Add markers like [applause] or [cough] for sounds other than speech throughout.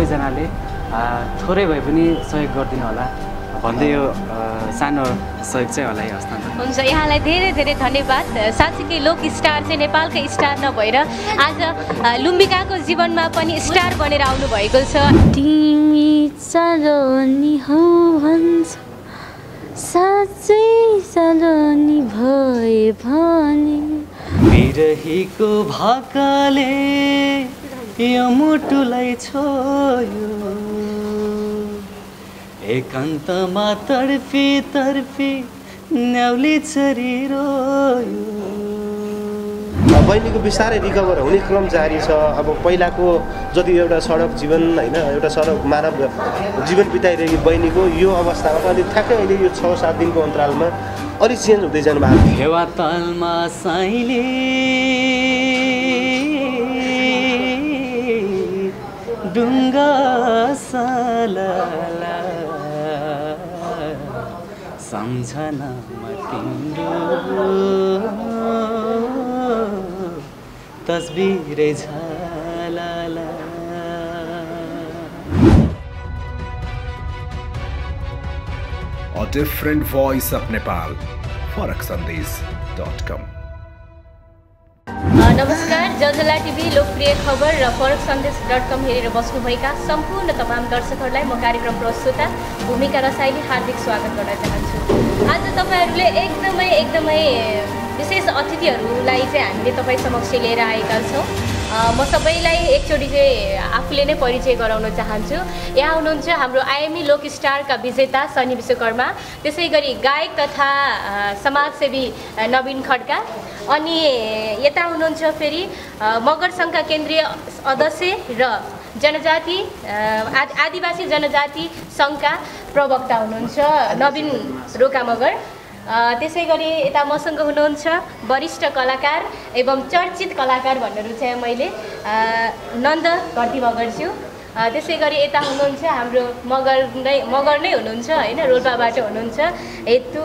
सबैजनाले थोरै भए पनि सहयोग गरिदिनु होला। भन्दै यो सानो सहयोग चाहिँ होला हस्तान्तरण। हुन्छ यहाँलाई धेरै धेरै धन्यवाद। साँच्चीकै लोक स्टार चाहिँ नेपालकै स्टार नभएर आज लुम्बिकाको जीवनमा पनि स्टार बनेर आउनु भएको छ। तिमी चलोनी हौ भन्छ। साँच्चै चलोनी भए भने। बिरहीको भाकाले यो मुटुलाई छोयो। एकान्तमा तर्फी तर्फी न्याउली छरी रोयो। बहिनीको बिस्तारै रिकभर हुने क्रम जारी छ। अब पहिलाको जति एउटा सडक जीवन होइन एउटा सडक मानव जीवन बिताइरहेको बहिनीको यो अवस्थामा अलिक ठ्याक्कै अहिले यो छ सात दिनको अन्तरालमा अलिक चेन्ज हुँदै जानु भएको डुङ्गा साला। सम्झनामा तिम्रो तस्बिरै झाला A different voice of Nepal. नमस्कार जलजला टिभी लोकप्रिय खबर र फरक सन्देश डट कम हेरेर बस्नुभएका सम्पूर्ण तमाम दर्शकहरूलाई म कार्यक्रम प्रस्तुता भूमिका रसाइली हार्दिक स्वागत गर्न चाहन्छु। आज तपाईँहरूले एकदमै एकदमै विशेष अतिथिहरूलाई चाहिँ हामीले तपाईँ समक्ष लिएर आएका छौँ। म सबैलाई एकचोटि चाहिँ आफूले नै परिचय गराउन चाहन्छु। यहाँ हुनुहुन्छ हाम्रो आइएमई लोक स्टारका विजेता सनी विश्वकर्मा त्यसै गरी गायक तथा समाजसेवी नवीन खड्का। अनि यता हुनुहुन्छ फेरि मगर सङ्घका केन्द्रीय अध्यक्ष र जनजाति आदिवासी जनजाति सङ्घका प्रवक्ता हुनुहुन्छ नवीन रोका मगर। त्यसै गरी यता मसँग हुनुहुन्छ वरिष्ठ कलाकार एवं चर्चित कलाकार भन्ने रुचाएँ मैले। नन्द घटी मगरज्यू। त्यसै गरी यता हुनुहुन्छ हाम्रो मगर नै मगर नै हुनुहुन्छ होइन रोल्पाबाट हुनुहुन्छ हेतु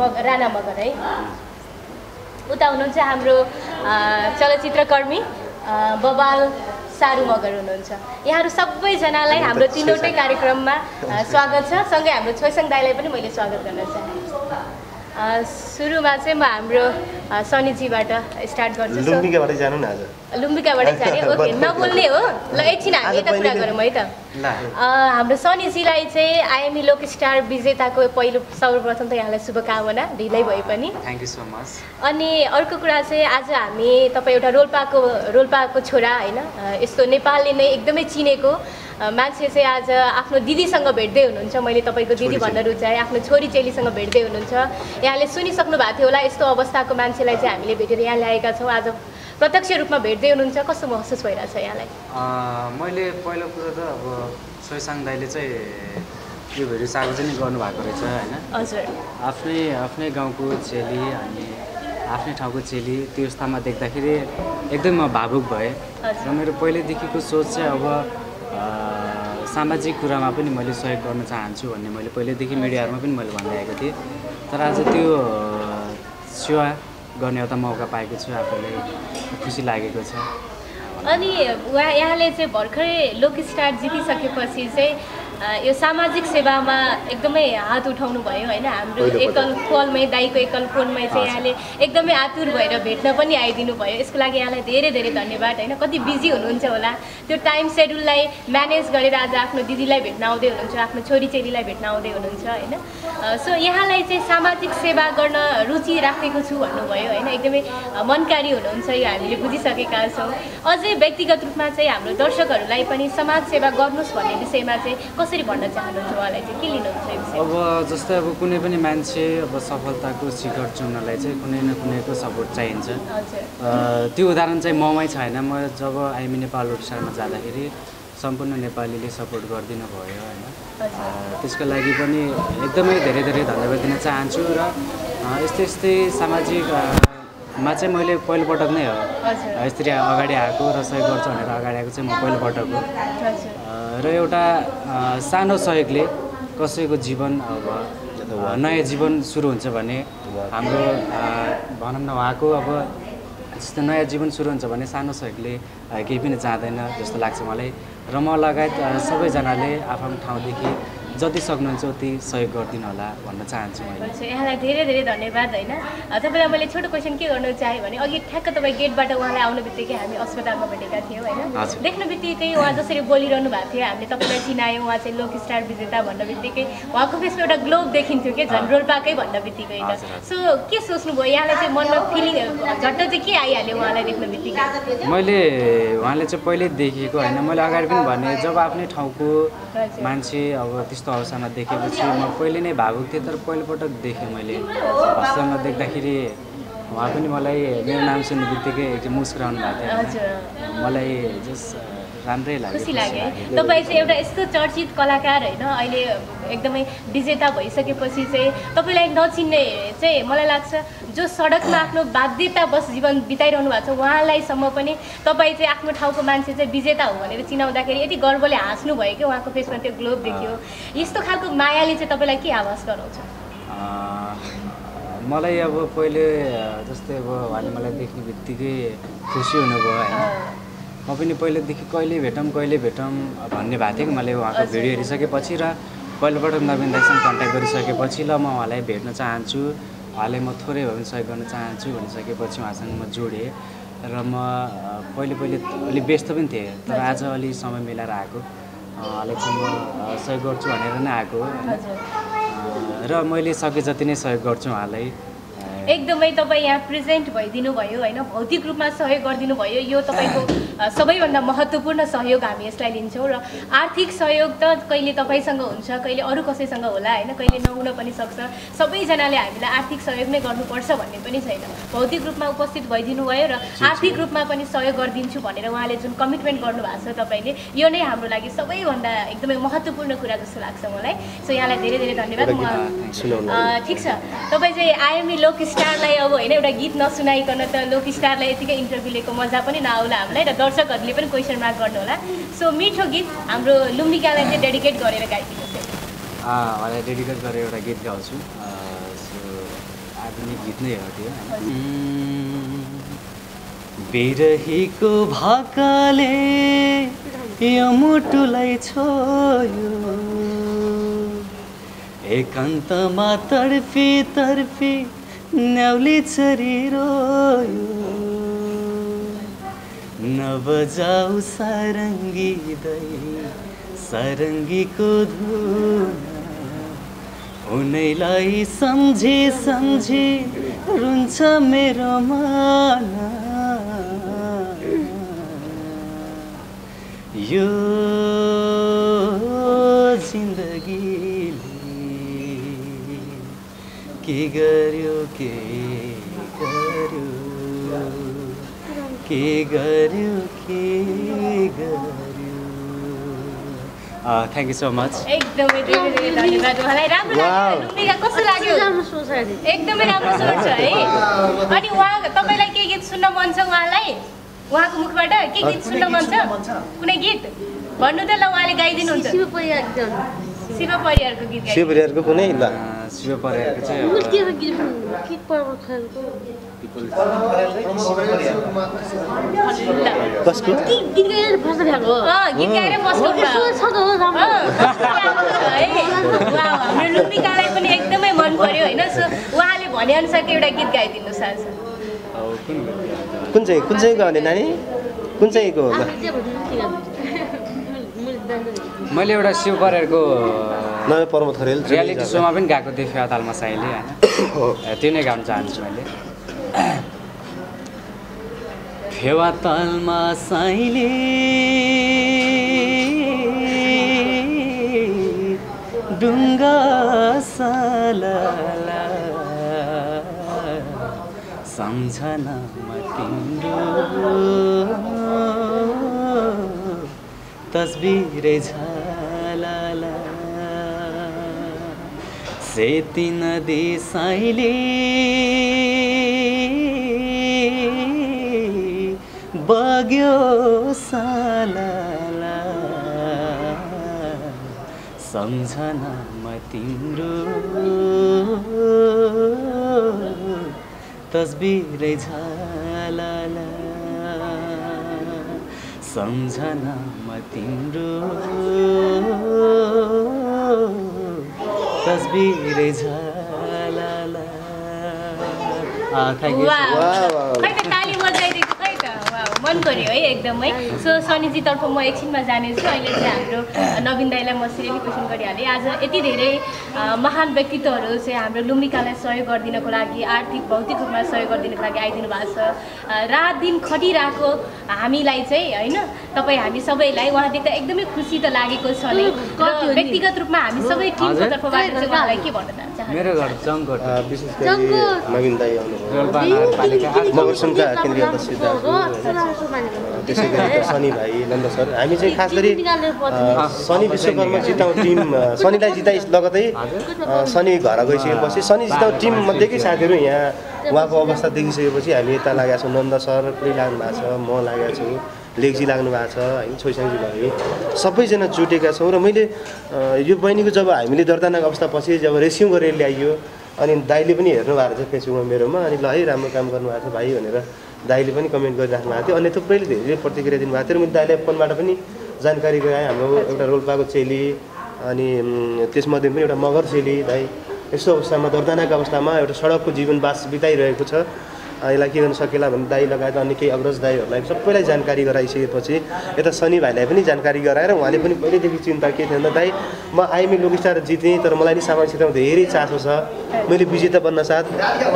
मग राणा मगर है। उता हुनुहुन्छ हाम्रो चलचित्रकर्मी बबाल सारू मगर हुनुहुन्छ। यहाँहरू सबैजनालाई हाम्रो तिनवटै कार्यक्रममा स्वागत छ। सँगै हाम्रो छोइसङ दाईलाई पनि मैले स्वागत गर्न चाहन्छु अ, सुरुमा चाहिँ म हाम्रो सनीजीबाट स्टार्ट गर्छु। लुम्बिकाबाटै जानु न आज? लुम्बिकाबाटै जाने। ओके [laughs] नबोल्ने हो ल एकछिन हामी यता कुरा गरौँ है त। ल अ, हाम्रो सनीजीलाई चाहिँ आइएमई लोक स्टार विजेताको पहिलो सर्वप्रथम त यहाँलाई शुभकामना ढिलै भए पनि। थ्याङ्क यू सो मच अनि अर्को कुरा चाहिँ आज हामी तपाईँ एउटा रोल्पाको रोल्पाको छोरा होइन? यस्तो नेपालले नै एकदमै चिनेको मान्छे चाहिँ आज आफ्नो दिदीसँग भेट्दै हुनुहुन्छ। मैले तपाईँको दिदी भन्न रुचाएँ। आफ्नो छोरी चेलीसँग भेट्दै हुनुहुन्छ। यहाँले सुनिसक्नु भएको थियो होला यस्तो अवस्थाको मान्छेलाई चाहिँ हामीले भेटेर यहाँ ल्याएका छौँ। आज प्रत्यक्ष रूपमा भेट्दै हुनुहुन्छ। कस्तो महसुस भइरहेछ यहाँलाई? मैले पहिलो कुरो त अब सोइसाङ दाईले चाहिँ यो भिडियो सार्वजनिक गर्नुभएको रहेछ होइन? हजुर। आफ्नै आफ्नै गाउँको चेली अनि आफ्नै ठाउँको चेली त्यो अवस्थामा देख्दाखेरि एकदम म भावुक भएँ। र मेरो पहिल्यैदेखिको सोच चाहिँ अब सामाजिक कुरामा पनि मैले सहयोग गर्न चाहन्छु भन्ने मैले पहिल्यैदेखि मिडियाहरूमा पनि मैले भन्दै आएको थिएँ। तर आज त्यो सेवा गर्ने एउटा मौका पाएको छु आफूलाई खुसी लागेको छ। अनि उहाँ यहाँले चाहिँ भर्खरै लोक स्टार जितिसकेपछि चाहिँ यो सामाजिक सेवामा एकदमै हात उठाउनु भयो होइन हाम्रो। एकल फोनमै दाईको एकल फोनमै चाहिँ यहाँले एकदमै आतुर भएर भेट्न पनि आइदिनु भयो। यसको लागि यहाँलाई धेरै धेरै धन्यवाद होइन। कति बिजी हुनुहुन्छ होला। त्यो टाइम सेड्युललाई म्यानेज गरेर आज आफ्नो दिदीलाई भेट्न आउँदै हुनुहुन्छ आफ्नो छोरी चेलीलाई भेट्न आउँदै हुनुहुन्छ होइन। सो यहाँलाई चाहिँ सामाजिक सेवा गर्न रुचि राखेको छु भन्नुभयो होइन। एकदमै मनकारी हुनुहुन्छ यो हामीले बुझिसकेका छौँ। अझै व्यक्तिगत रूपमा चाहिँ हाम्रो दर्शकहरूलाई पनि समाज सेवा गर्नुहोस् भन्ने विषयमा चाहिँ कसरी भन्न चाहनुहुन्छ उहाँलाई? चाहिँ के लिनुहुन्छ अब जस्तै अब कुनै पनि मान्छे अब सफलताको शिखर चुन्नलाई चाहिँ कुनै न कुनैको सपोर्ट चाहिन्छ। त्यो उदाहरण चाहिँ ममै छैन। म जब आइमी नेपाल लोकसारमा जाँदाखेरि सम्पूर्ण नेपालीले सपोर्ट गरिदिनु भयो होइन। त्यसको लागि पनि एकदमै धेरै धेरै धन्यवाद दिन चाहन्छु र यस्तै यस्तै सामाजिक मा चाहिँ मैले पहिलोपटक नै हो। यसरी अगाडि आएको र सहयोग गर्छु भनेर अगाडि आएको चाहिँ म पहिलोपटक हो। र एउटा सानो सहयोगले कसैको जीवन अब नयाँ जीवन सुरु हुन्छ भने हाम्रो भनौँ न उहाँको अब जस्तो नयाँ जीवन सुरु हुन्छ भने सानो सहयोगले केही पनि जाँदैन जस्तो लाग्छ मलाई। र म लगायत सबैजनाले आफ्नो ठाउँदेखि जति सक्नुहुन्छ उति सहयोग गरिदिनु होला भन्न चाहन्छु मैले। यहाँलाई धेरै धेरै धन्यवाद होइन? तपाईँलाई मैले छोटो क्वेसन के गर्नु चाहेँ भने अघि ठ्याक्क तपाईँ गेटबाट उहाँलाई आउनु बित्तिकै हामी अस्पतालमा भेटेका थियौँ होइन। देख्नु बित्तिकै उहाँ जसरी बोलिरहनु भएको थियो हामीले तपाईँलाई चिनायौँ उहाँ चाहिँ लोक स्टार विजेता भन्न बित्तिकै उहाँको फेसमा एउटा ग्लोब देखिन्थ्यो कि झन् रोल्पाकै भन्न बित्तिकै सो के सोच्नुभयो? यहाँलाई चाहिँ मनमा फिलिङ झट्ट चाहिँ के आइहाल्यो उहाँलाई देख्नु बित्तिकै? मैले उहाँले चाहिँ पहिले देखेको होइन? मैले अगाडि पनि भने जब आफ्नै ठाउँको। मान्छे अब त्यस्तो अवस्थामा देखेपछि म पहिले नै भावुक थिएँ तर पहिलोपटक देखेँ मैले। हस्पिटलमा देख्दाखेरि उहाँ पनि मलाई मेरो नाम सुन्ने बित्तिकै एकदम मुस्कुराउनु भएको थियो। मलाई जस राम्रै लाग्यो खुसी लाग्यो। तपाईँ चाहिँ एउटा यस्तो चर्चित कलाकार होइन अहिले एकदमै विजेता भइसकेपछि चाहिँ तपाईँलाई नचिन्ने चाहिँ मलाई लाग्छ जो सडकमा आफ्नो बाध्यतावश जीवन बिताइरहनु भएको छ उहाँलाईसम्म पनि तपाईँ चाहिँ आफ्नो ठाउँको मान्छे चाहिँ विजेता हो भनेर चिनाउँदाखेरि यति गर्वले हाँस्नु भयो कि उहाँको फेसमा त्यो ग्लोब देखियो। यस्तो खालको मायाले चाहिँ तपाईँलाई के आभास गराउँछ? मलाई अब पहिले जस्तै अब उहाँले मलाई देख्ने बित्तिकै खुसी हुनुभयो होइन। म पनि पहिलेदेखि कहिले भेटौँ कहिले भेटौँ भन्ने भएको थियो कि मैले उहाँको। भिडियो हेरिसकेपछि र पहिलोपटक नवीन दाईसँग कन्ट्याक्ट गरिसकेपछि ल म उहाँलाई भेट्न चाहन्छु। उहाँलाई म थोरै भए पनि सहयोग गर्न चाहन्छु भनिसकेपछि उहाँसँग म जोडेँ। र म पहिले पहिले अलिक व्यस्त पनि थिएँ तर आज अलि समय मिलाएर आएको। उहाँलाई चाहिँ म सहयोग गर्छु भनेर नै आएको र मैले सके जति नै सहयोग गर्छु उहाँलाई। एकदमै तपाईँ यहाँ प्रेजेन्ट भइदिनु भयो होइन? भौतिक रूपमा सहयोग गरिदिनु भयो यो तपाईँको सबैभन्दा महत्त्वपूर्ण सहयोग हामी यसलाई लिन्छौँ र आर्थिक सहयोग त कहिले तपाईँसँग हुन्छ कहिले अरू कसैसँग होला होइन? कहिले नहुन पनि सक्छ। सबैजनाले हामीलाई आर्थिक सहयोग नै गर्नुपर्छ भन्ने पनि छैन। भौतिक रूपमा उपस्थित भइदिनु भयो र आर्थिक रूपमा पनि सहयोग गरिदिन्छु भनेर उहाँले जुन कमिटमेन्ट गर्नुभएको छ तपाईँले यो नै हाम्रो लागि सबैभन्दा एकदमै महत्त्वपूर्ण कुरा जस्तो लाग्छ मलाई। सो यहाँलाई धेरै धेरै धन्यवाद। म ठिक छ। तपाईँ चाहिँ आइएमई लोक स्टारलाई अब होइन एउटा गीत नसुनाइकन त लोक स्टारलाई यतिकै इन्टरभ्यू लिएको मजा पनि नआउला हामीलाई र दर्शकहरूले पनि क्वेसन मार्क गर्नु होला सो मिठो गीत हाम्रो लुम्बिकालाई चाहिँ डेडिकेट गरेर गाइदिनुहोस् डेडिकेट गरेर एउटा गीत गाउँछु। सो आधुनिक गीत नै हो त्यो। बिरहीको भाकाले यो मुटुलाई छोयो। एकान्तमा तर्फी तर्फी न्याउली छरिरोयो नबजाऊ सारङ्गी दै सारङ्गीको धुन। उनैलाई सम्झी सम्झी रुन्छ मेरो मन। यो जिन्दगीले के गर्यो के गर्यो के गर्यो के गर्यो थ्याङ्क यू सो मच एकदमै धन्यवाद उहाँलाई। राम्रो एकदमै राम्रो सोच है? अनि उहाँ तपाईँलाई के गीत सुन्न मन छ उहाँलाई? उहाँको मुखबाट के गीत सुन्न मन छ? कुनै गीत? भन्नु त ल उहाँले गाइदिनुहुन्छ। शिव परिवारको गीत। गाइदिनु। शिवरियारको कुनै? ल। शिव परेको चाहिँ कसको हाम्रो लुम्बिकालाई पनि एकदमै मन पर्यो. होइन सो उहाँले भनेअनुसारको एउटा गीत गाइदिनुहोस् आज कुन गीत? कुन चाहिँ कुन चाहिँ गाउने? नानी कुन चाहिँको [laughs] मैले एउटा शिव परेरको रियालिटी सोमा पनि गएको थिएँ फेवातालमा साइले होइन? [coughs] त्यो नै गाउन चाहन्छु मैले। फेवातालमा साइले डुङ्गा सम्झनामा तिम्रो तस्बिरै झाला सेती नदी साइले बग्यो साला सम्झनामा तिम्रो तस्बिरै झाला सम्झनामा तिम्रो तस्बिरै झलाला थ्याङ्क यू वाह। वाह, वाह। खै त मन पर्यो है एकदमै। सो सनीजीतर्फ म एकछिनमा जानेछु। अहिले चाहिँ हाम्रो नवीन दाईलाई म सिरियली क्वेसन गरिहालेँ। आज यति धेरै महान व्यक्तित्वहरू चाहिँ हाम्रो लुम्बिकालाई सहयोग गरिदिनको लागि आर्थिक भौतिक रूपमा सहयोग गरिदिनको लागि आइदिनु भएको छ। रात दिन खटिरहेको हामीलाई चाहिँ होइन तपाईँ हामी सबैलाई उहाँ देख्दा एकदमै खुसी त लागेको छ नै। व्यक्तिगत रूपमा हामी सबै टिमको। तर्फबाट चाहिँ उहाँलाई के भन्न चाहन्छ मेरो घर विशेष गरी नवीन दाई आउनुभयो। केन्द्रीय अध्यक्ष। त्यसै गरी शनि भाइ नन्द सर हामी चाहिँ खास गरी शनि विश्वकर्मा जिताउ टिम शनिलाई जिताइ लगतै शनि घर गइसकेपछि शनि जिताउ टिम मध्येकै साथीहरू यहाँ उहाँको अवस्था देखिसकेपछि हामी यता लागेका छौँ नन्द सर पनि लाग्नु भएको छ म लागेको छु लेग्जी लाग्नु भएको छ होइन छोइसाङजी भयो सबैजना जुटेका छौँ र मैले यो बहिनीको जब हामीले दर्दनाक अवस्थापछि जब रेस्क्यु गरेर ल्याइयो अनि दाइले पनि हेर्नु भएको छ फेसबुकमा मेरोमा अनि ल है राम्रो काम गर्नुभएको छ भाइ भनेर दाइले पनि कमेन्ट गरिराख्नु भएको थियो। अनि थुप्रैले धेरै प्रतिक्रिया दिनुभएको थियो। र मैले दाइलाई फोनबाट पनि जानकारी गराएँ। हाम्रो एउटा रोल्पाको चेली अनि त्यसमध्ये पनि एउटा मगर चेली दाइ यस्तो अवस्थामा दर्दनाक अवस्थामा एउटा सडकको जीवन बास बिताइरहेको छ। यसलाई के गर्न सकेला भने दाई लगायत अन्य केही अग्रज दाईहरूलाई सबैलाई जानकारी गराइसकेपछि यता शनि भाइलाई पनि जानकारी गराएर उहाँले पनि पहिल्यैदेखि चिन्ता के थियो भने दाई म आइमी लोक स्टार जितेँ तर मलाई नि सामाजिक क्षेत्रमा धेरै चासो छ। मैले विजेता बन्न साथ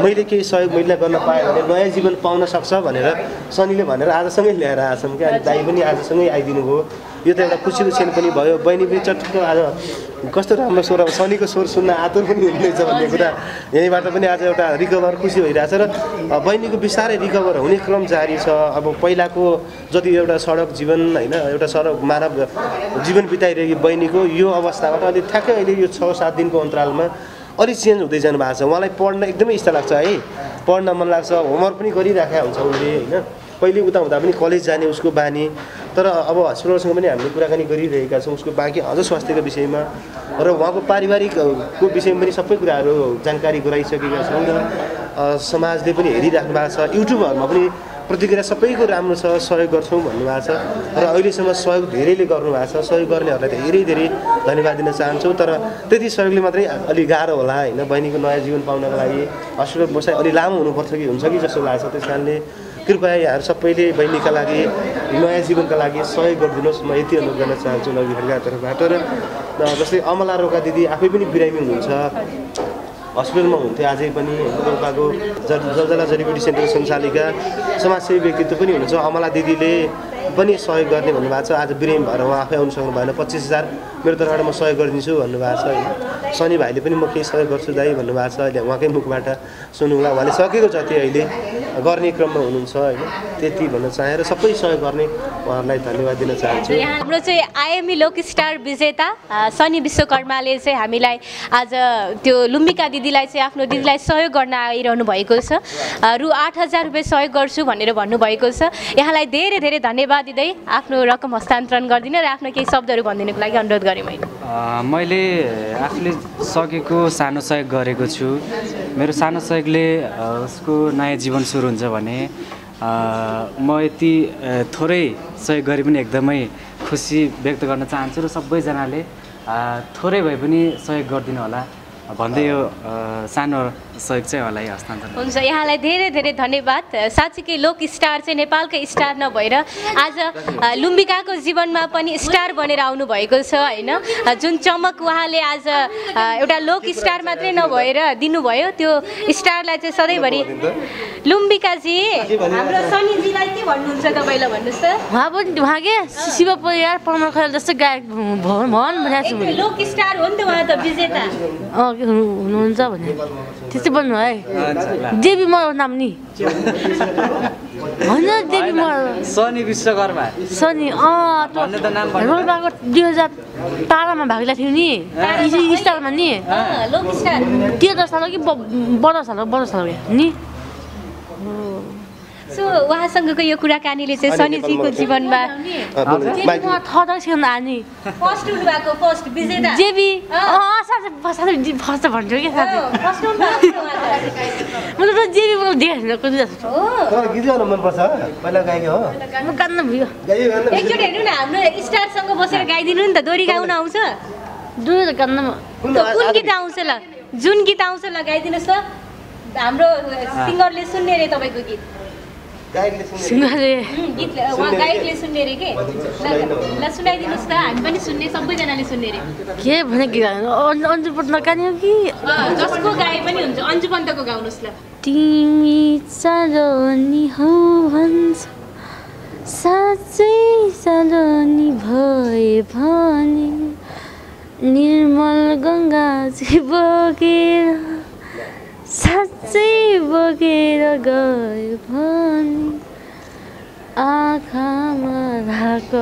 मैले केही सहयोग मैले गर्न पाएँ भने नयाँ जीवन पाउन सक्छ भनेर शनिले भनेर आजसँगै ल्याएर आछौँ क्या। अनि दाई पनि आजसँगै आइदिनु भयो यो त एउटा खुसीको क्षण पनि भयो। बहिनी पनि चटक्क आज कस्तो राम्रो स्वर अब शनिको स्वर सुन्न आतुर पनि हुँदैछ भन्ने कुरा यहीँबाट पनि आज एउटा रिकभर खुसी भइरहेछ। र बहिनीको बिस्तारै रिकभर हुने क्रम जारी छ। अब पहिलाको जति एउटा सडक जीवन होइन एउटा सडक मानव जीवन बिताइरहेको बहिनीको यो अवस्थाबाट अहिले ठ्याक्कै अहिले यो छ सात दिनको अन्तरालमा अलिक चेन्ज हुँदै जानु भएको छ। उहाँलाई पढ्न एकदमै इच्छा लाग्छ है। पढ्न मन लाग्छ। होमवर्क पनि गरिराखेका हुन्छ उसले होइन। पहिले उता हुँदा पनि कलेज जाने उसको बानी। तर अब हस्पिटलसँग पनि हामीले कुराकानी गरिरहेका छौँ। उसको बाँकी अझ स्वास्थ्यको विषयमा र उहाँको पारिवारिकको विषयमा पनि सबै कुराहरू जानकारी गराइसकेका छौँ र समाजले पनि हेरिराख्नु भएको छ। युट्युबहरूमा पनि प्रतिक्रिया सबैको राम्रो छ सहयोग गर्छौँ भन्नुभएको छ। र अहिलेसम्म सहयोग धेरैले गर्नुभएको छ। सहयोग गर्नेहरूलाई धेरै धेरै धन्यवाद दिन चाहन्छौँ। तर त्यति सहयोगले मात्रै अलिक गाह्रो होला होइन? बहिनीको नयाँ जीवन पाउनको लागि हस्पिटल बसाइ अलिक लामो हुनुपर्छ कि हुन्छ कि जस्तो लाग्छ त्यस कारणले कृपया यहाँहरू सबैले बहिनीका लागि नयाँ जीवनका लागि सहयोग गरिदिनुहोस्। म यति अनुरोध गर्न चाहन्छु नवीहरूका तर्फबाट। र जस्तै अमला रोका दिदी आफै पनि बिरामी हुनुहुन्छ। हस्पिटलमा हुन्थ्यो अझै पनि रोपाको जलजला जडीबुटी सेन्टर सञ्चालिका समाजसेवी व्यक्तित्व पनि हुनुहुन्छ। अमला दिदीले पनि सहयोग गर्ने भन्नुभएको छ। आज बिरामी भएर उहाँ आफै आउनु सक्नु भएन पच्चिस हजार मेरो तर्फबाट म सहयोग गरिदिन्छु भन्नुभएको छ होइन। शनि भाइले पनि म केही सहयोग गर्छु दाइ भन्नुभएको छ। अहिले उहाँकै मुखबाट सुन्नुला उहाँले सकेको जति अहिले गर्ने क्रममा हुनुहुन्छ होइन। त्यति भन्न चाहेँ र सबै सहयोग गर्ने उहाँहरूलाई धन्यवाद दिन चाहन्छु। हाम्रो चाहिँ आइएमई लोक स्टार विजेता सनी विश्वकर्माले चाहिँ हामीलाई आज त्यो लुम्बिका दिदीलाई चाहिँ आफ्नो दिदीलाई सहयोग गर्न आइरहनु भएको छ। रु आठ हजार रुपियाँ सहयोग गर्छु भनेर भन्नुभएको छ। यहाँलाई धेरै धेरै धन्यवाद दिँदै आफ्नो रकम हस्तान्तरण गरिदिन र आफ्नो केही शब्दहरू भनिदिनुको लागि अनुरोध मैले मैले आफूले सकेको सानो सहयोग गरेको छु। मेरो सानो सहयोगले उसको नयाँ जीवन सुरु हुन्छ भने म यति थोरै सहयोग गरे पनि एकदमै खुसी व्यक्त गर्न चाहन्छु र सबैजनाले थोरै भए पनि सहयोग गरिदिनु होला भन्दै यो सानो सहयोग चाहिँ उहाँलाई हस्तान्तरण हुन्छ यहाँलाई धेरै धेरै धन्यवाद साँच्चीकै लोक स्टार चाहिँ नेपालकै स्टार नभएर आज लुम्बिकाको जीवनमा पनि स्टार बनेर आउनु भएको छ होइन जुन चमक उहाँले आज एउटा लोक स्टार मात्रै नभएर दिनुभयो त्यो स्टारलाई चाहिँ सधैँभरि लुम्बिकाजी हाम्रो सनीजीलाई के भन्नुहुन्छ तपाईँलाई भन्नुहोस् त उहाँ पनि उहाँ के शिव परिवार परमा जस्तो गायक भवन भवन लोक स्टार हो नि त उहाँ त विजेता हुनुहुन्छ भने त्यस्तै भन्नु है? देवी मर नाम नि। होइन देवी मर सनी विश्वकर्मा। त। रोल्पाको दुई हजार बाह्रमा भाग लिएको थियो नि। स्टारमा नि। स्टार तेह्र साल कि ब- बाह्र साल बाह्र साल नि। सो उहाँसँगको यो कुराकानीले चाहिँ शनिजीको जीवनमा फर्स्ट भन्छु कि जेबी एकचोटि हेर्नु न हाम्रो स्टारसँग बसेर गाइदिनु नि त दोहोरी गाउन आउँछ। कुन गीत आउँछ ल? जुन गीत आउँछ ल गाइदिनुहोस् त हाम्रो सिङ्गरले सुन्ने रे तपाईँको गीत। सुनाले गीत सुन्ने के? सुन्ने रे के ल ल सुनाइदिनुहोस् त हामी पनि सुन्ने सबैजनाले सुन्ने रे के भने कि अन्जु नकाने हो कि जसको गाए पनि हुन्छ अन्जु पन्तको गाउनुहोस् ल तिमी चालनी हौ भन्छ साँच्चै चालनी भए भने निर्मल गङ्गा चाहिँ बगेर साँच्चै बगेर गयो भने आँखामा राख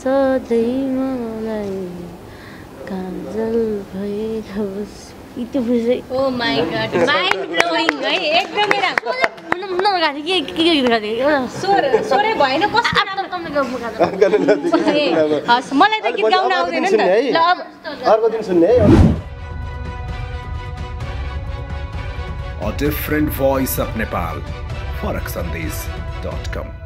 सधैँ मलाई काजल भएर बस यति बुझ्दै oh my god mind blowing है? एकदमै राम्रो। नगाएको के के के गीत गाएको एउटा स्वर स्वरै भएन कस्तो आफ्नो तपाईँको मुख हाल्नु। गाउन नदिएको [laughs] ए, हस् मलाई त गीत गाउन आउँदैन नि त। है? ल अब। अर्को दिन सुन्ने है। A different voice of Nepal. फरक सन्देश डट कम